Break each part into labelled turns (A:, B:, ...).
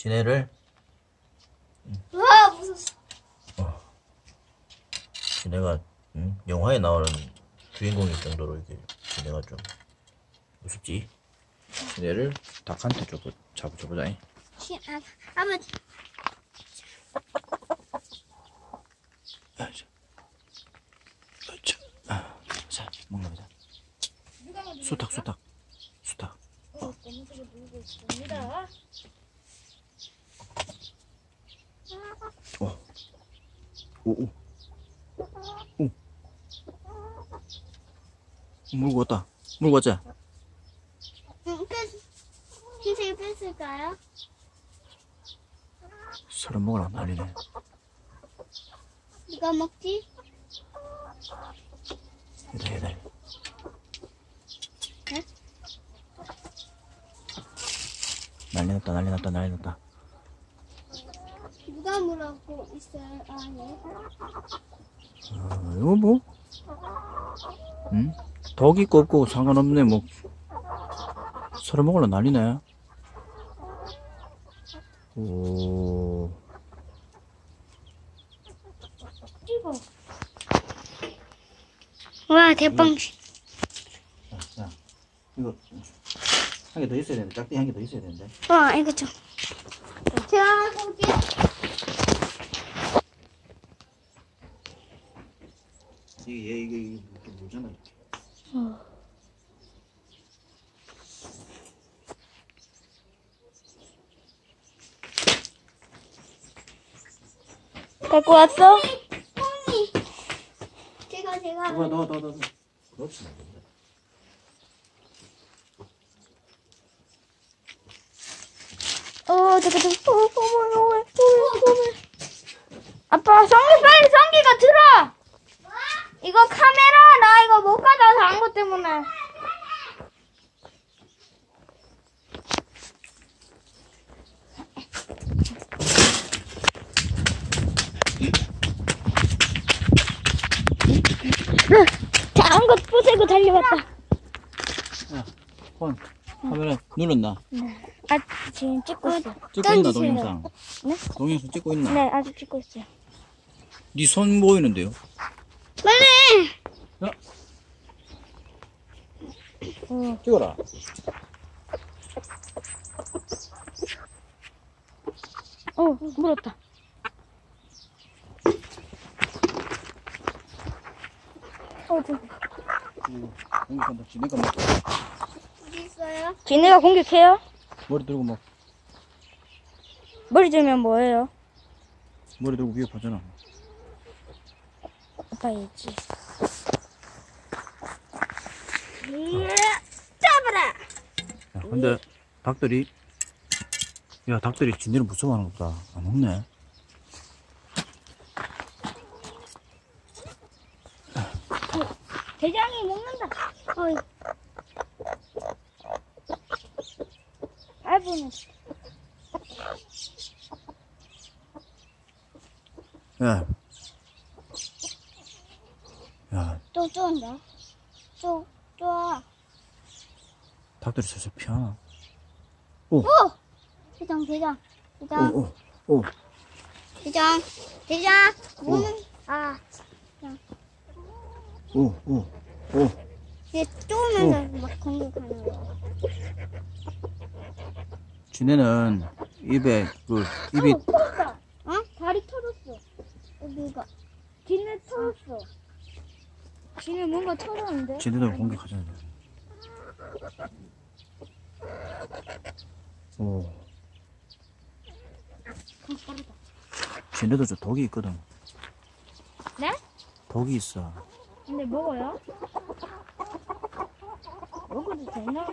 A: 지네를
B: 와 무섭어.
A: 지네가 음, 영화에 나오는 주인공일 정도로 이렇게 지네가 좀 무섭지. 지네를 닭한테 줘보, 잡아줘보자. 잉.
B: 아, 한번
A: 아, 자. 아, 자. 아, 자, 먹나 보자. 수탉, 수탉, 수탉.
B: 고무줄을 물고 있습니다.
A: 어. 오, 오. 오. 물고 왔다. 물고 왔자.
B: 응, 뺐, 흰색이 뺐을까요?
A: 사람 먹으라 난리네.
B: 누가 먹지?
A: 얘들, 얘들.
B: 네?
A: 난리 났다, 난리 났다, 난리 났다.
B: 있어요? 아니.
A: 어, 이거 뭐? 응? 덕 있고 없고 상관없네, 뭐. 서로 먹으려 난리네. 오,
B: 찍어. 와, 대빵.
A: 자, 자. 이거, 한 개 더 있어야 되는데, 짝대기 한 개 더 있어야 되는데.
B: 와, 이거 좀. 제가 볼게
A: 이게, 얘, 이게, 이게, 좀 물잖아.
B: 갖고 왔어? 콩이. 제가, 제가.
A: 너, 너, 너, 너. 그렇지.
B: 어, 잠깐, 잠깐. 어, 어머, 어머, 어머, 어머. 아빠, 성기, 빨리 성기가 들어! 이거 카메라, 나 이거 못 가져와서 안것 때문에. 작은 것 부수고 달려왔다.
A: 야, 폰. 카메라 눌렀나?
B: 아, 지금 찍고 있어.
A: 찍고 있나. 동영상?
B: 네?
A: 동영상 찍고 있나?
B: 네, 아직 찍고 있어요.
A: 네 손 보이는데요?
B: 빨리!
A: 야,
B: 어.
A: 찍어라.
B: 어, 물었다. 어, 저.
A: 공격한다. 지네가 막
B: 어디 있어요? 지네가 공격해요?
A: 머리 들고 막
B: 머리 들면 뭐예요?
A: 머리 들고 위협하잖아.
B: 있지. 잡아라!
A: 야, 근데 닭들이 야 닭들이 지네를 무서워하는 것보다 안 먹네.
B: 대장이 먹는다. 어이. 알보는
A: 야,
B: 야또 쫓는다. 또, 또. 와.
A: 닭들이 슬슬 피하나?
B: 오! 대장, 대장. 대장,
A: 오, 오, 오.
B: 대장, 대장. 뭐는, 아.
A: 오, 오, 오.
B: 얘 쪼으면서 막 공격하는 거.
A: 지네는 입에 그 입이
B: 어, 터졌다. 어? 다리 터졌어. 여기가. 뒤에 터졌어. 뭔가 터졌는데?
A: 지네들 공격하잖아. 오. 지네들 저 독이 있거든.
B: 네?
A: 독이 있어.
B: 근데 먹어요? 먹어도 되나?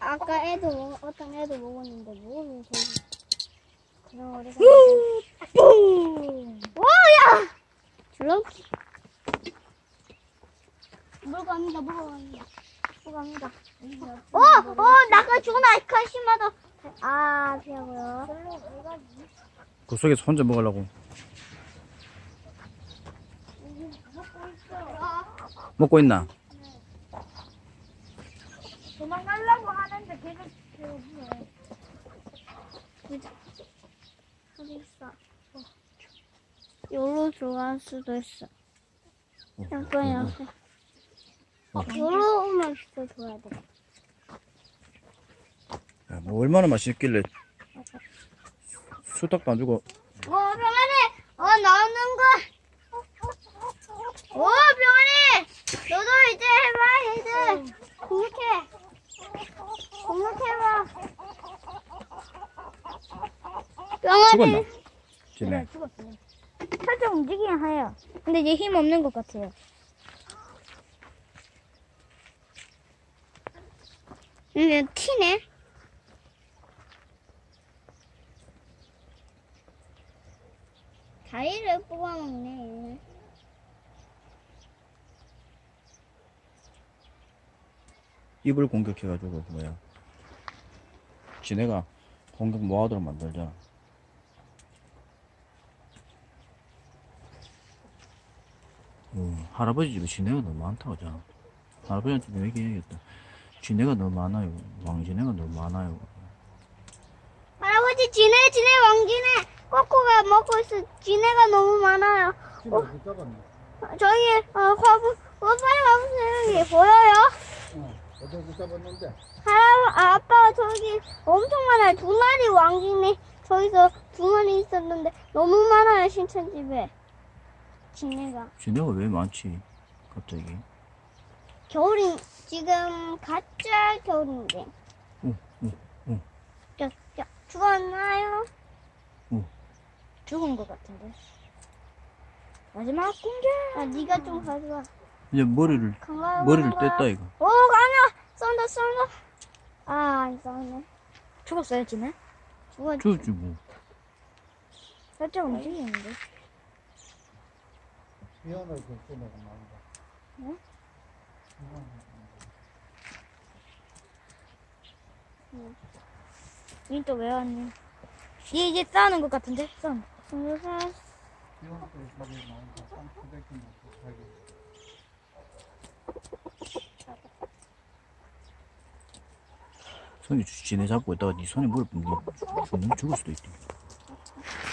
B: 아까 애도 먹, 어떤 애도 먹었는데 먹으면 되지. 그럼 우리가 뿡! 뭐야! 줄넘기. 물건이다 물건이다. 물건이다. 어! 어! 나가 주나 이카시마도 아 피하고요.
A: 그 속에서 혼자 먹으려고. 먹고 있나?
B: 도망가려고 하는데 계속 계속 보자 어디 있어. 어. 여기로 들어갈 수도 있어. 잠깐 여기 요로만 시켜줘야 돼.
A: 야, 뭐 얼마나 맛있길래 수탉도 안 주고
B: 어, 병아리! 어, 나오는 거! 오, 병아리! 너도 이제 해봐, 이제! 공격해! 공격해봐! 병아리!
A: 죽었나? 쟤네
B: 네. 살짝 움직이긴 해요. 근데 얘힘 없는 것 같아요. 응, 티네. 다리를 뽑아먹네.
A: 입을 공격해가지고 뭐야 지네가 공격 뭐하도록 만들잖아 어, 할아버지 집에 지네가 너무 많다고 하잖아 할아버지한테 좀 얘기해야겠다 지네가 너무 많아요 왕지네가 너무 많아요
B: 할아버지 지네 지네 왕지네 꼬꼬가 먹고 있어. 지네가 너무 많아요.
C: 잡았네.
B: 저기 어, 화분 어, 빨리 와보세요. 여기 보여요?
C: 어, 잡았는데.
B: 할아 아, 아빠 저기 엄청 많아요. 두 마리 왕지네 저기서 두 마리 있었는데 너무 많아요 신천 집에. 지네가
A: 지네가 왜 많지 갑자기
B: 겨울인 지금 가짜 겨울인데.
A: 응, 응, 응.
B: 자, 자, 죽었나요?
A: 응.
B: 죽은 것 같은데. 마지막 공격. 아, 네가 좀 가져가.
A: 이제 머리를
B: 강가요.
A: 머리를
B: 강가요.
A: 뗐다 이거
B: 오, 강아! 쏜다, 쏜다. 아, 이상하네. 죽었어요, 지네? 죽었지.
A: 저지 뭐
B: 살짝 움직이는데.
C: 비원을 좀 쏘내고 나온다.
B: 니또 왜 왔니? 얘 이제 싸우는 것 같은데? 싸움. 스물살.
C: 비원도 저기 나온다. 한 900개 먹고 자기.
A: 손이 지네 잡고 있다가 네 물을 뿜는 죽는 죽을 수도 있대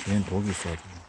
A: 얘는 독이 있어가지고